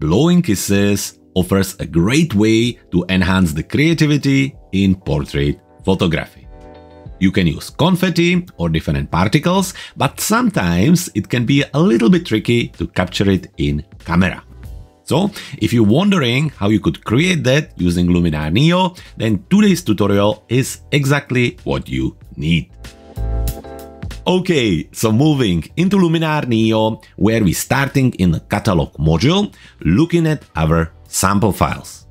Blowing Kisses offers a great way to enhance the creativity in portrait photography. You can use confetti or different particles, but sometimes it can be a little bit tricky to capture it in camera. So, if you're wondering how you could create that using Luminar Neo, then today's tutorial is exactly what you need. Okay, so moving into Luminar Neo, where we're starting in the catalog module, looking at our sample files.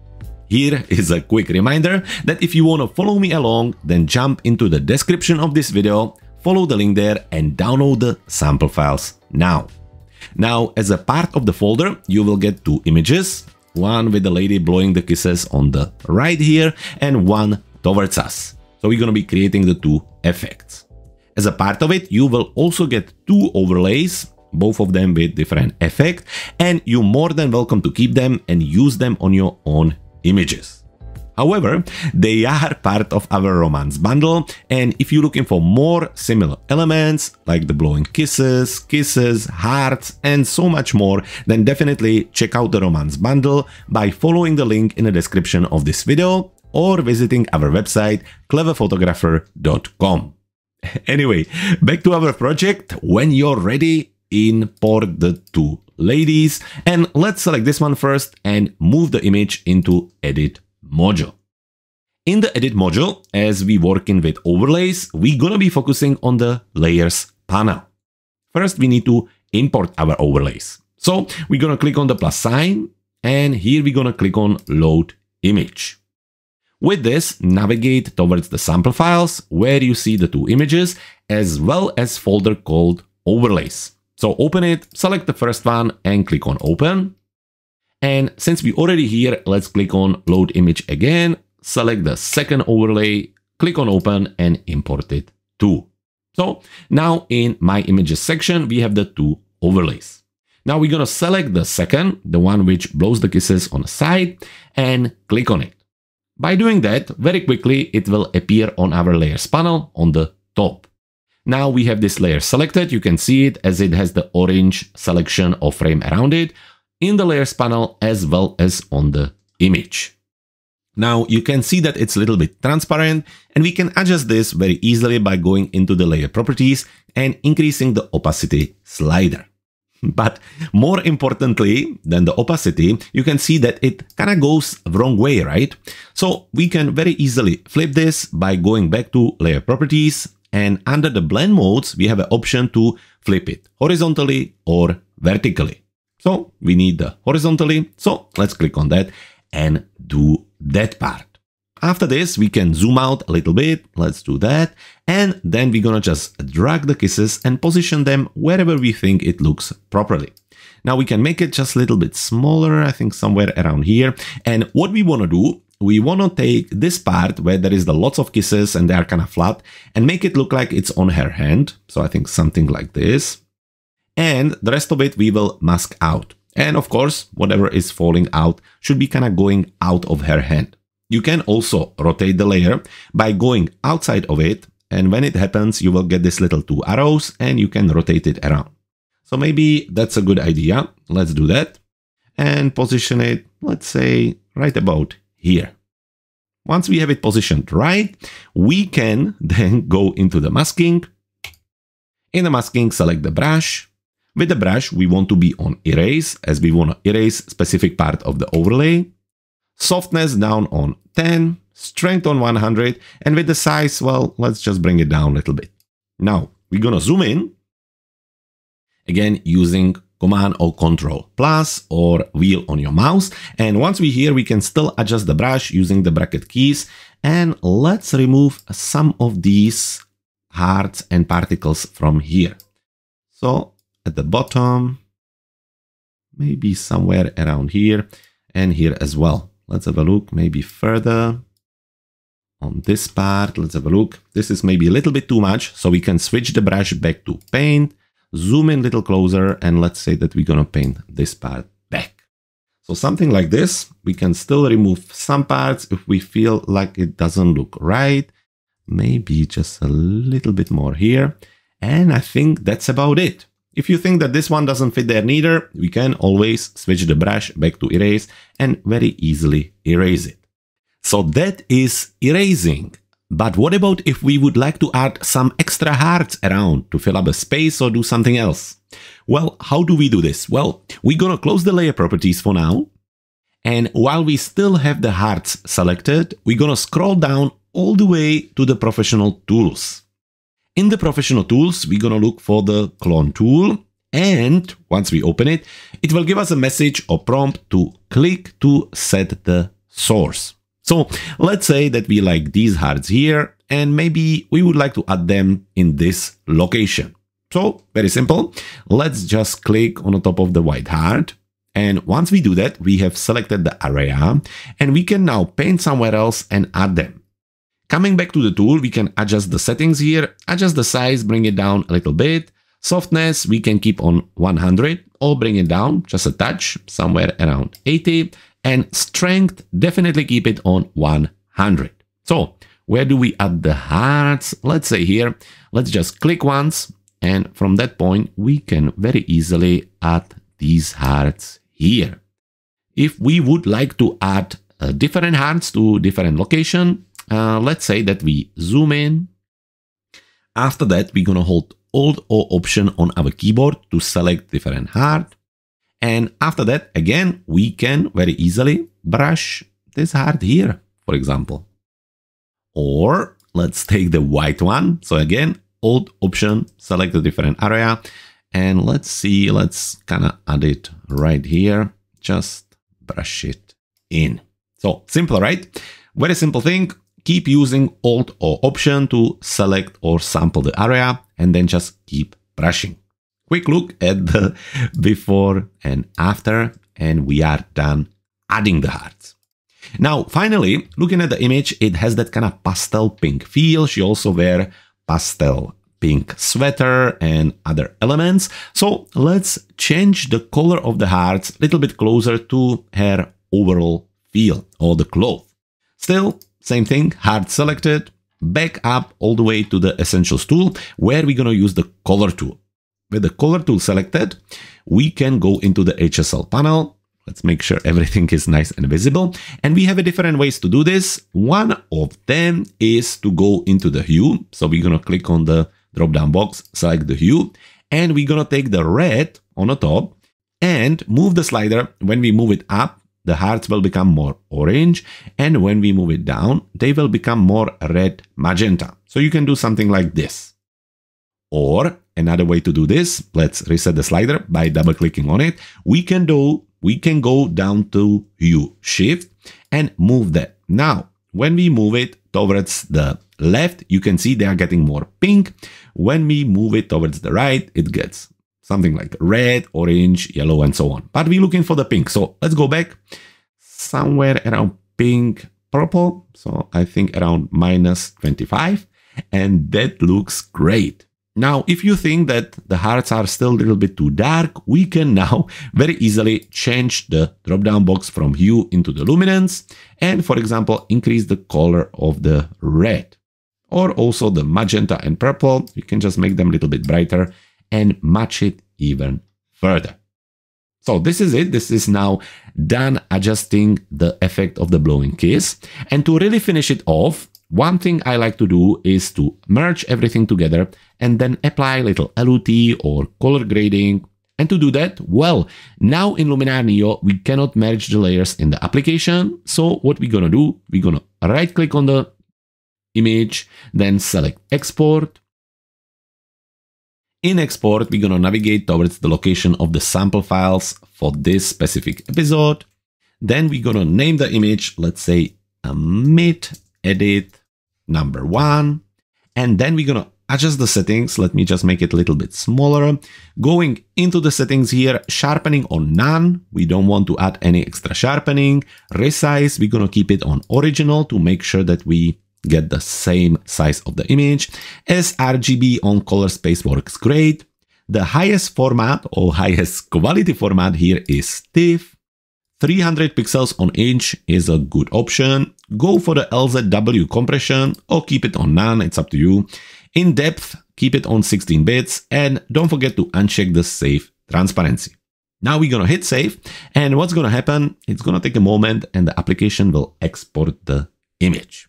Here is a quick reminder that if you want to follow me along, then jump into the description of this video, follow the link there and download the sample files now. Now, as a part of the folder, you will get two images, one with the lady blowing the kisses on the right here and one towards us. So we're gonna be creating the two effects. As a part of it, you will also get two overlays, both of them with different effect, and you're more than welcome to keep them and use them on your own images. However, they are part of our romance bundle, and if you're looking for more similar elements, like the blowing kisses, kisses, hearts, and so much more, then definitely check out the romance bundle by following the link in the description of this video or visiting our website cleverphotographer.com. Anyway, back to our project. When you're ready, import the two ladies and let's select this one first and move the image into edit module. In the edit module, as we working with overlays, we're gonna be focusing on the layers panel. First, we need to import our overlays. So we're gonna click on the plus sign and here we're gonna click on load image. With this, navigate towards the sample files where you see the two images as well as folder called overlays. So open it, select the first one and click on open. And since we already here, let's click on load image again, select the second overlay, click on open and import it too. So now in my images section, we have the two overlays. Now we're going to select the second, the one which blows the kisses on the side and click on it. By doing that, very quickly it will appear on our layers panel on the top. Now we have this layer selected, you can see it as it has the orange selection of frame around it in the layers panel as well as on the image. Now you can see that it's a little bit transparent and we can adjust this very easily by going into the layer properties and increasing the opacity slider. But more importantly than the opacity, you can see that it kind of goes the wrong way, right? So we can very easily flip this by going back to layer properties and under the blend modes, we have an option to flip it horizontally or vertically. So we need the horizontally. So let's click on that and do that part. After this, we can zoom out a little bit. Let's do that. And then we're gonna just drag the kisses and position them wherever we think it looks properly. Now we can make it just a little bit smaller, I think somewhere around here. And what we wanna do, we wanna take this part where there is the lots of kisses and they are kind of flat and make it look like it's on her hand. So I think something like this. And the rest of it we will mask out. And of course, whatever is falling out should be kind of going out of her hand. You can also rotate the layer by going outside of it and when it happens you will get this little two arrows and you can rotate it around. So maybe that's a good idea. Let's do that and position it, let's say right about here. Once we have it positioned right, we can then go into the masking. In the masking, select the brush. With the brush, we want to be on erase as we want to erase specific part of the overlay softness down on 10, strength on 100, and with the size, well, let's just bring it down a little bit. Now, we're gonna zoom in, again, using Command or Control plus or wheel on your mouse. And once we're here, we can still adjust the brush using the bracket keys. And let's remove some of these hearts and particles from here. So at the bottom, maybe somewhere around here and here as well. Let's have a look maybe further on this part. Let's have a look. This is maybe a little bit too much. So we can switch the brush back to paint, zoom in a little closer, and let's say that we're going to paint this part back. So something like this, we can still remove some parts if we feel like it doesn't look right. Maybe just a little bit more here. And I think that's about it. If you think that this one doesn't fit there neither, we can always switch the brush back to erase and very easily erase it. So that is erasing. But what about if we would like to add some extra hearts around to fill up a space or do something else? Well, how do we do this? Well, we're gonna close the layer properties for now. And while we still have the hearts selected, we're gonna scroll down all the way to the professional tools. In the professional tools, we're gonna look for the clone tool. And once we open it, it will give us a message or prompt to click to set the source. So let's say that we like these hearts here and maybe we would like to add them in this location. So very simple. Let's just click on the top of the white heart. And once we do that, we have selected the area and we can now paint somewhere else and add them. Coming back to the tool, we can adjust the settings here, adjust the size, bring it down a little bit. Softness, we can keep on 100 or bring it down just a touch, somewhere around 80 and strength, definitely keep it on 100. So where do we add the hearts? Let's say here, let's just click once. And from that point, we can very easily add these hearts here. If we would like to add uh, different hearts to different location, uh, let's say that we zoom in. After that, we're gonna hold Alt or Option on our keyboard to select different heart. And after that, again, we can very easily brush this heart here, for example. Or let's take the white one. So again, Alt Option, select a different area. And let's see, let's kind of add it right here. Just brush it in. So simple, right? Very simple thing. Keep using Alt or Option to select or sample the area and then just keep brushing quick look at the before and after, and we are done adding the hearts. Now, finally, looking at the image, it has that kind of pastel pink feel. She also wear pastel pink sweater and other elements. So let's change the color of the hearts a little bit closer to her overall feel or the cloth. Still, same thing, hard selected, back up all the way to the Essentials tool, where we're gonna use the color tool. With the color tool selected, we can go into the HSL panel. Let's make sure everything is nice and visible. And we have a different ways to do this. One of them is to go into the hue. So we're going to click on the drop down box, select the hue, and we're going to take the red on the top and move the slider. When we move it up, the hearts will become more orange. And when we move it down, they will become more red magenta. So you can do something like this. Or Another way to do this, let's reset the slider by double clicking on it. We can do, we can go down to hue shift and move that. Now, when we move it towards the left, you can see they are getting more pink. When we move it towards the right, it gets something like red, orange, yellow, and so on. But we're looking for the pink. So let's go back somewhere around pink, purple. So I think around minus 25. And that looks great. Now, if you think that the hearts are still a little bit too dark, we can now very easily change the drop-down box from hue into the luminance and, for example, increase the color of the red or also the magenta and purple. You can just make them a little bit brighter and match it even further. So this is it. This is now done adjusting the effect of the blowing kiss. And to really finish it off, one thing I like to do is to merge everything together and then apply a little LUT or color grading. And to do that, well, now in Luminar Neo, we cannot merge the layers in the application. So what we're gonna do, we're gonna right click on the image, then select export. In export, we're gonna navigate towards the location of the sample files for this specific episode. Then we're gonna name the image, let's say a mid edit number one. And then we're going to adjust the settings. Let me just make it a little bit smaller. Going into the settings here, sharpening on none. We don't want to add any extra sharpening. Resize, we're going to keep it on original to make sure that we get the same size of the image. sRGB on color space works great. The highest format or highest quality format here is TIFF. 300 pixels on inch is a good option. Go for the LZW compression or keep it on none, it's up to you. In depth, keep it on 16 bits, and don't forget to uncheck the save transparency. Now we're to hit save, and what's to happen, it's to take a moment and the application will export the image.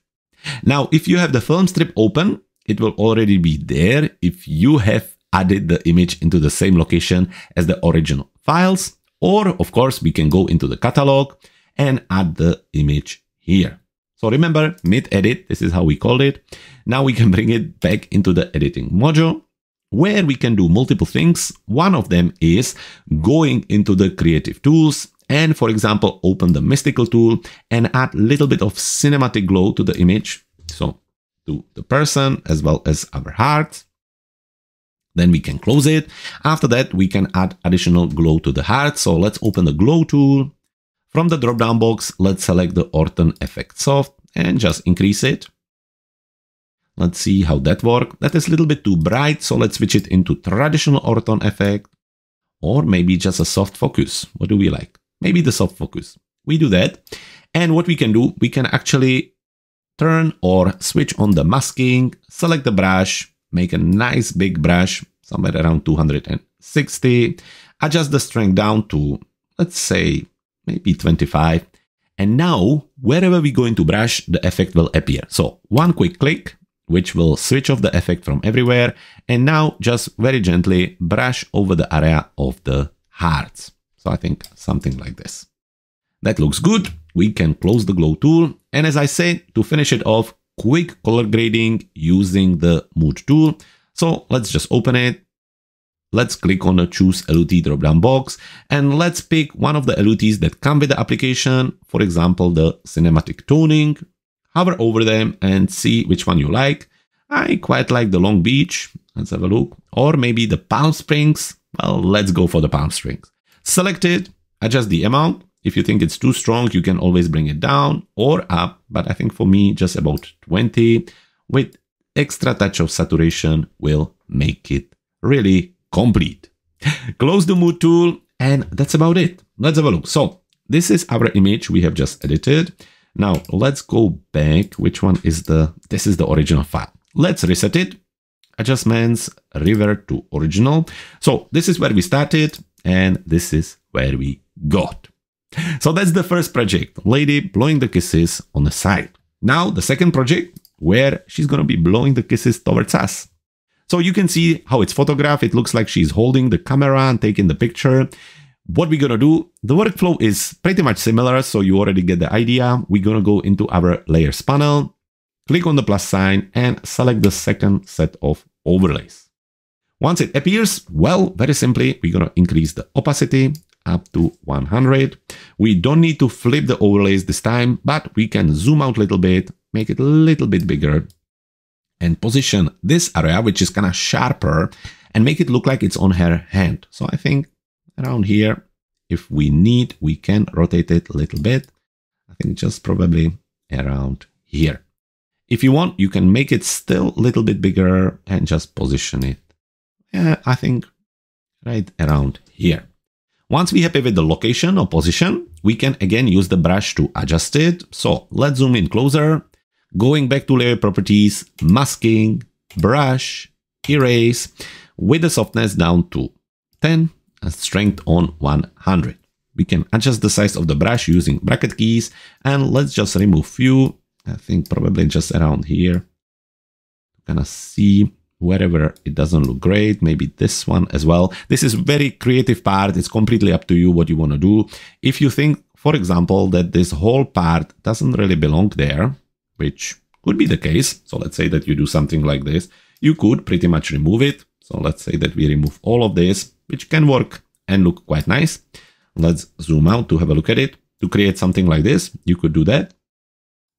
Now, if you have the film strip open, it will already be there if you have added the image into the same location as the original files. Or, of course, we can go into the catalog and add the image here. So remember, mid edit, this is how we called it. Now we can bring it back into the editing module where we can do multiple things. One of them is going into the creative tools and for example, open the mystical tool and add a little bit of cinematic glow to the image. So to the person as well as our heart. Then we can close it. After that, we can add additional glow to the heart. So let's open the glow tool. From the drop-down box, let's select the Orton Effect Soft and just increase it. Let's see how that works. That is a little bit too bright, so let's switch it into traditional Orton effect. Or maybe just a soft focus. What do we like? Maybe the soft focus. We do that. And what we can do, we can actually turn or switch on the masking, select the brush, make a nice big brush, somewhere around 260, adjust the strength down to, let's say, maybe 25. And now, wherever we go into brush, the effect will appear. So one quick click, which will switch off the effect from everywhere. And now just very gently brush over the area of the hearts. I think something like this. That looks good. We can close the glow tool. And as I said, to finish it off, quick color grading using the mood tool. So let's just open it. Let's click on the choose LUT drop-down box and let's pick one of the LUTs that come with the application. For example, the cinematic toning. Hover over them and see which one you like. I quite like the Long Beach. Let's have a look. Or maybe the Palm Springs. Well, let's go for the Palm Springs. Select it, adjust the amount. If you think it's too strong, you can always bring it down or up. But I think for me, just about 20 with extra touch of saturation will make it really complete. Close the mood tool and that's about it. Let's have a look. So this is our image we have just edited. Now let's go back. Which one is the, this is the original file. Let's reset it. Adjustments, revert to original. So this is where we started and this is where we got. So that's the first project, lady blowing the kisses on the side. Now the second project where she's going to be blowing the kisses towards us. So you can see how it's photographed. It looks like she's holding the camera and taking the picture. What we're going to do, the workflow is pretty much similar. So you already get the idea. We're going to go into our layers panel, click on the plus sign and select the second set of overlays. Once it appears, well, very simply, we're going to increase the opacity up to 100. We don't need to flip the overlays this time, but we can zoom out a little bit, make it a little bit bigger and position this area, which is kind of sharper and make it look like it's on her hand. So I think around here, if we need, we can rotate it a little bit. I think just probably around here. If you want, you can make it still a little bit bigger and just position it. Yeah, I think right around here. Once we're happy with the location or position, we can again use the brush to adjust it. So let's zoom in closer. Going back to layer properties, masking, brush, erase, with the softness down to 10 and strength on 100. We can adjust the size of the brush using bracket keys and let's just remove few, I think probably just around here. Of see wherever it doesn't look great, maybe this one as well. This is very creative part. It's completely up to you what you want to do. If you think, for example, that this whole part doesn't really belong there, which could be the case. So let's say that you do something like this. You could pretty much remove it. So let's say that we remove all of this, which can work and look quite nice. Let's zoom out to have a look at it. To create something like this, you could do that.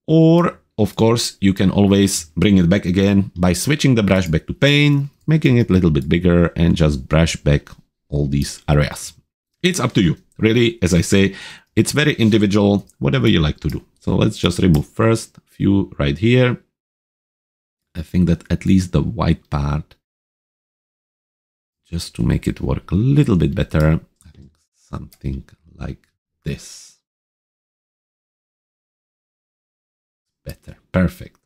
Or of course, you can always bring it back again by switching the brush back to paint, making it a little bit bigger and just brush back all these areas. It's up to you. Really, as I say, it's very individual, whatever you like to do. So let's just remove first few right here. I think that at least the white part, just to make it work a little bit better, I think something like this. Better. Perfect.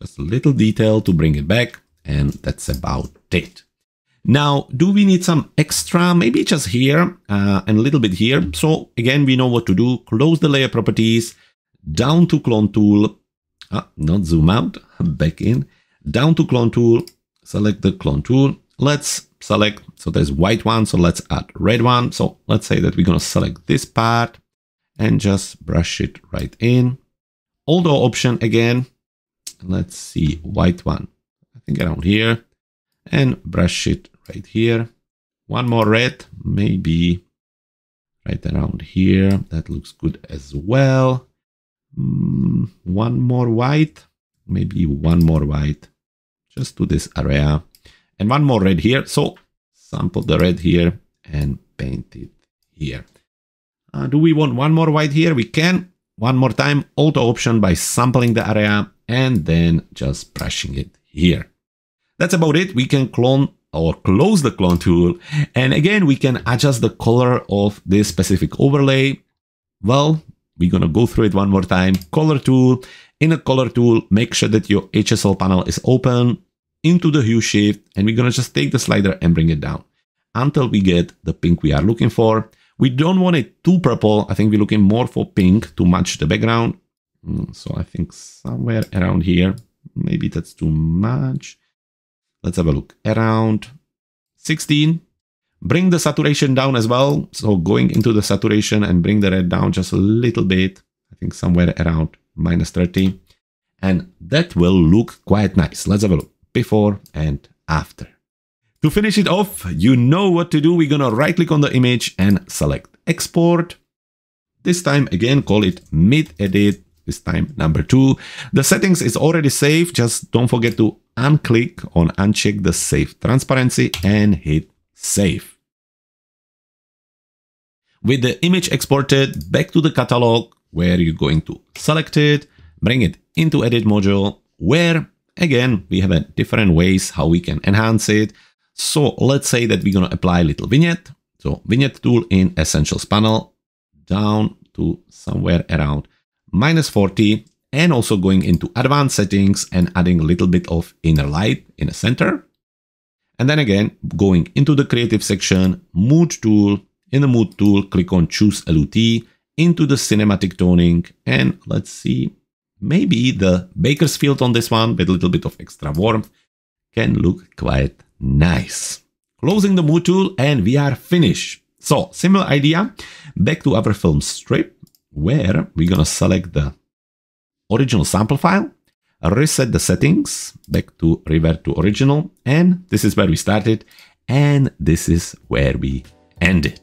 Just a little detail to bring it back. and that's about it. Now, do we need some extra? Maybe just here uh, and a little bit here. So again, we know what to do. Close the layer properties, down to clone tool, ah, not zoom out, back in, down to clone tool, select the clone tool. Let's select, so there's white one, so let's add red one. So let's say that we're gonna select this part and just brush it right in. Although option again, let's see, white one, I think around here, and brush it right here. One more red, maybe right around here. That looks good as well. Mm, one more white, maybe one more white, just to this area. And one more red here. So sample the red here and paint it here. Uh, do we want one more white here? We can. One more time, auto option by sampling the area and then just brushing it here. That's about it. We can clone or close the clone tool. And again, we can adjust the color of this specific overlay. Well, we're going to go through it one more time. Color tool. In a color tool, make sure that your HSL panel is open into the hue shift. And we're going to just take the slider and bring it down until we get the pink we are looking for. We don't want it too purple. I think we're looking more for pink to match the background. Mm, so I think somewhere around here, maybe that's too much. Let's have a look. Around 16. Bring the saturation down as well. So going into the saturation and bring the red down just a little bit. I think somewhere around minus 30. And that will look quite nice. Let's have a look. Before and after. To finish it off, you know what to do. We're to right click on the image and select export. This time again, call it mid edit this time number two. The settings is already saved. Just don't forget to unclick on uncheck the save transparency and hit save. With the image exported back to the catalog where you're going to select it, bring it into edit module where again, we have a different ways how we can enhance it. So let's say that we're going to apply a little vignette. So vignette tool in essentials panel down to somewhere around minus 40 and also going into advanced settings and adding a little bit of inner light in the center. And then again, going into the creative section, mood tool, in the mood tool, click on choose LUT into the cinematic toning. And let's see, maybe the Bakersfield on this one with a little bit of extra warmth can look quite nice. Closing the mood tool and we are finished. So similar idea, back to our film strip where we're to select the original sample file, reset the settings back to revert to original, and this is where we started, and this is where we ended.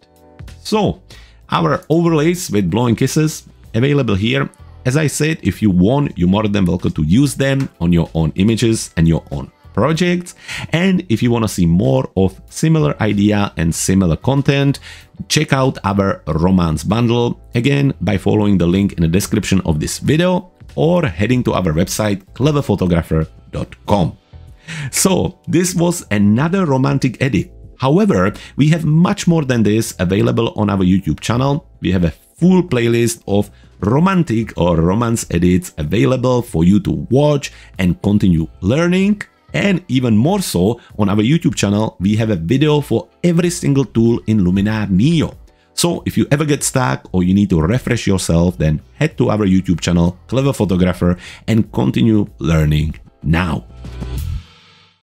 So, our overlays with blowing kisses available here. As I said, if you want, you're more than welcome to use them on your own images and your own projects. And if you want to see more of similar idea and similar content, check out our romance bundle again by following the link in the description of this video or heading to our website cleverphotographer.com. So this was another romantic edit. However, we have much more than this available on our YouTube channel. We have a full playlist of romantic or romance edits available for you to watch and continue learning. And even more so, on our YouTube channel, we have a video for every single tool in Luminar Neo. So if you ever get stuck or you need to refresh yourself, then head to our YouTube channel, Clever Photographer, and continue learning now.